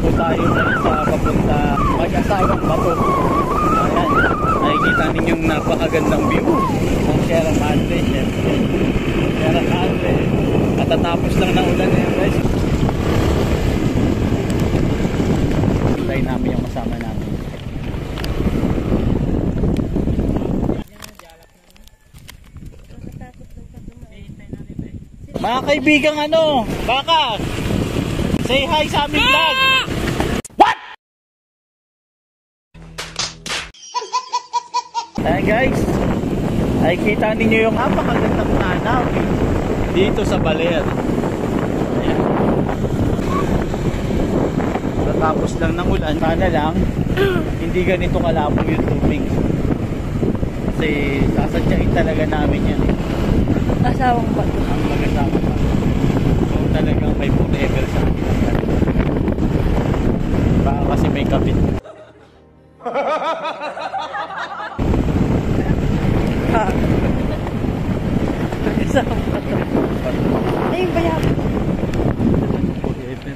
po tayo sa, papunta mag-asawang bato. Ayan, nakikita ninyong napakagandang view ng Sierra Madre. Sierra Madre. Katatapos lang ng ulan ngayon guys. Hintayin namin yung kasama namin. Mga kaibigang ano, baka say hi sa aming vlog. Ayan guys, ay kita ninyo yung napakagandang tanaw dito sa Baler. Ayan. Tatapos lang ng ulan, sana lang hindi ganito kalabo yung tubig. Kasi sasadyain talaga namin yan. eh Asawang bato. ang mag-asama pa. So talagang may forever sa akin. Baka kasi may kapit. Asawang bato. Ay, bayab. Forever.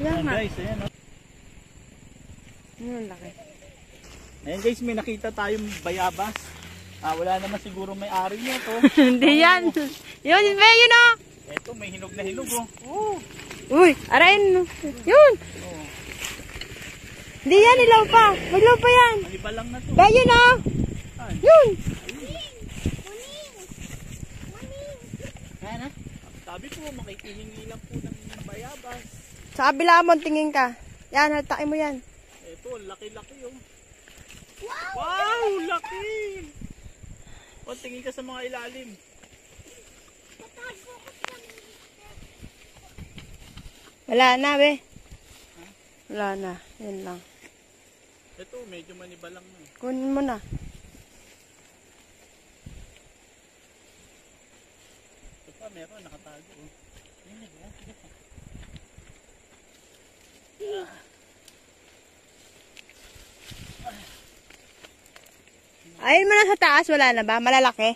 Yan Ayan nga. guys, ayan oh. Yung laki. Ayan guys, may nakita tayong bayabas. Ah, wala naman siguro may ari niya to. Hindi yan. Yun, yun ba yun oh. Eto, may hinog na hinog oh. Oh. Uy, arayin. Yun. oh. Hindi yan, ilaw pa. Maglaw pa yan. Maliba lang na to. Ba yun oh. Yun. Ayan ah. Sabi ko, makikihingi lang po ng bayabas. Sa kabila mo, tingin ka. Yan, hatakin mo yan. Eto, ang laki-laki oh. Wow! Wow! Laki! O, tingin ka sa mga ilalim. Wala na, be. Wala na. Yan lang. Ito, medyo manibalang na. Kunin mo na. Ito pa, meron, nakatago. Ayun. Sige pa. Ayun mo na sa taas, wala na ba? Malalaki?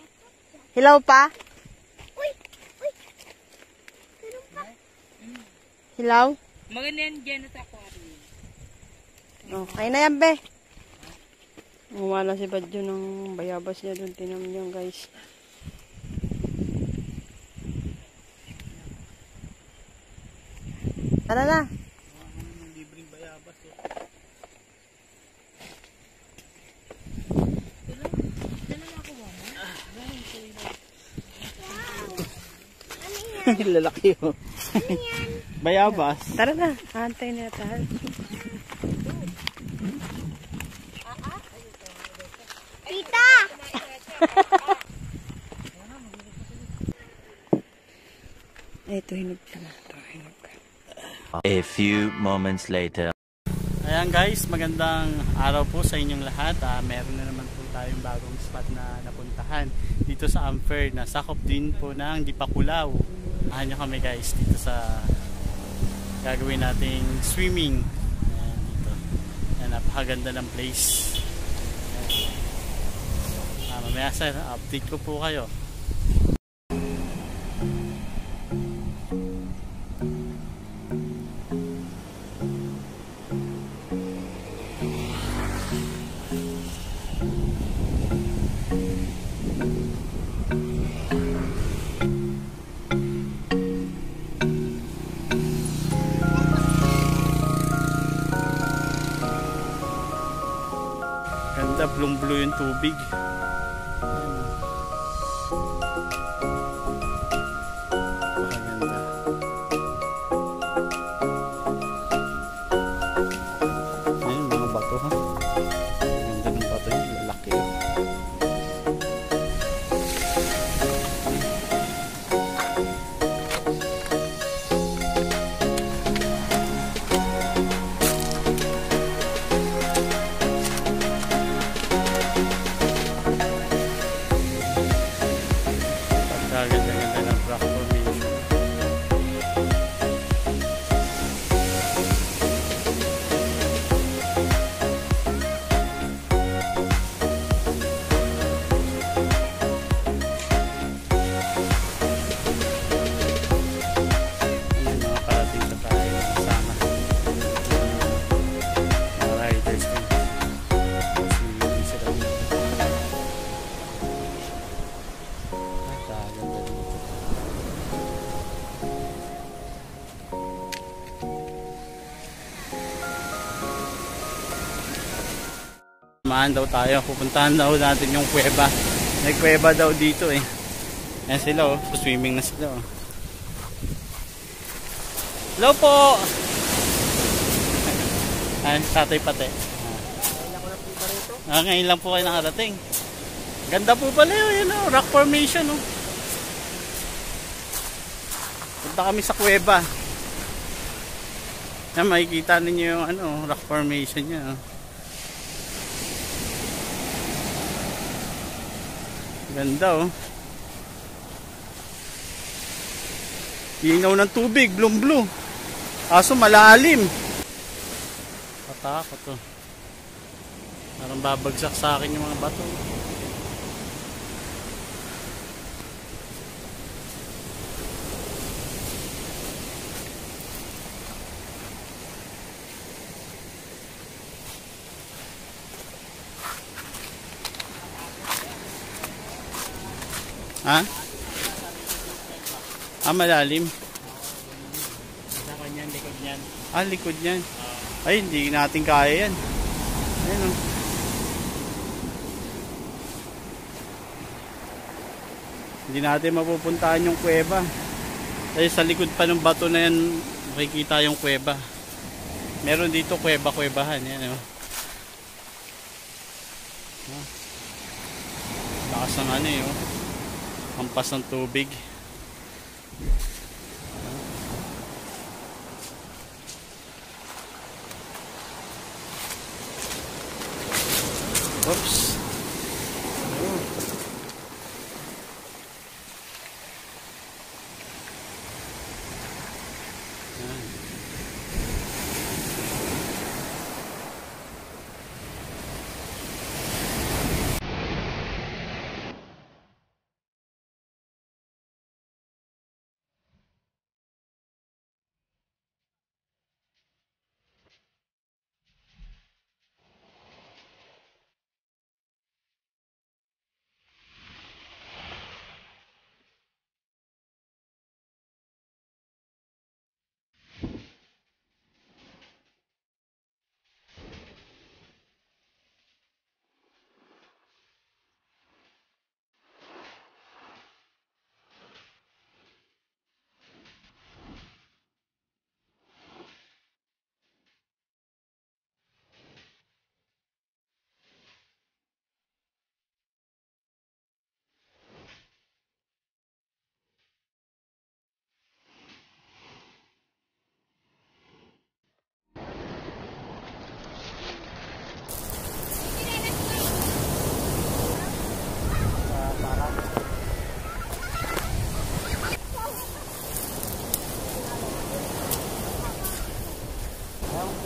Hilaw pa? Hilaw? Maganda yan dyan sa aquarium. Okay na yan, be. Wala si Badyo ng bayabas niya doon. Tinan niyo, guys. Tara na. Libreng bayabas. Lalaki oh. Bayabas. Tara na. Antay na tayo. Tita! Ay, ito hinog ka na. A few moments later. Ayan guys, magandang araw po sa inyong lahat. Ah, meron na naman po tayong bagong spot na napuntahan dito sa Amfer na sakop din po ng Dipakulaw. Ahan nyo kami guys dito sa gagawin nating swimming. Ayan dito. Ayan, napakaganda ng place. Ayan. Ah, mamaya sir, update ko po kayo. Ganda, blue blue yung tubig. Ayan, samahan daw tayo. Pupuntahan daw natin yung kuweba. May kuweba daw dito eh. Ayan sila oh. Swimming na sila oh. Hello po! Ayan, tatay pati. Ah, ngayon lang po kayo nakarating. Ganda po pala yun, yun oh, rock formation oh. Punta kami sa kuweba. Yan, makikita ninyo yung ano, rock formation niya. Oh. Ganda oh. Inaw ng tubig, blue blue. Aso malalim. Patakot oh. Parang babagsak sa akin yung mga bato. Ha? Ah, malalim. Sa kanyang likod niyan. Ah, likod yan. Ay, hindi natin kaya yan. Ayun oh. Hindi natin mapupuntahan yung kuweba. Kasi sa likod pa ng bato na yan, makikita yung kuweba. Meron dito kuweba-kuwebahan. Yan oh. Ah. Lakas ng ano eh oh. Hampas ng tubig. Oops. Ayun. Yan.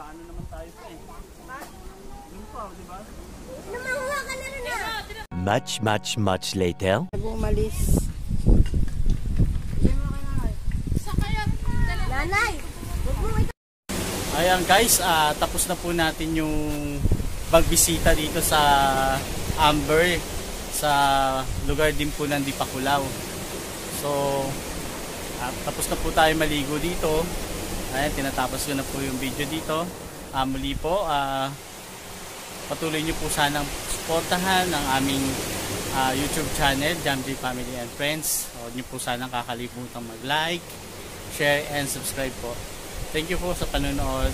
Mag-ano naman tayo pa eh. Yun pa, di ba? Much, much, much later. Bago umalis. Nanay! Ayan guys, ah, tapos na po natin yung pagbisita dito sa Amber sa lugar din po ng Dipakulaw. So, ah, tapos na po tayo maligo dito. Ayan, tinatapos ko na po yung video dito. Ah, muli po, ah, patuloy nyo po sanang suportahan ang aming ah, YouTube channel, Jamji Family and Friends. Huwag nyo po sanang kakalimutan mag-like, share, and subscribe po. Thank you po sa panonood.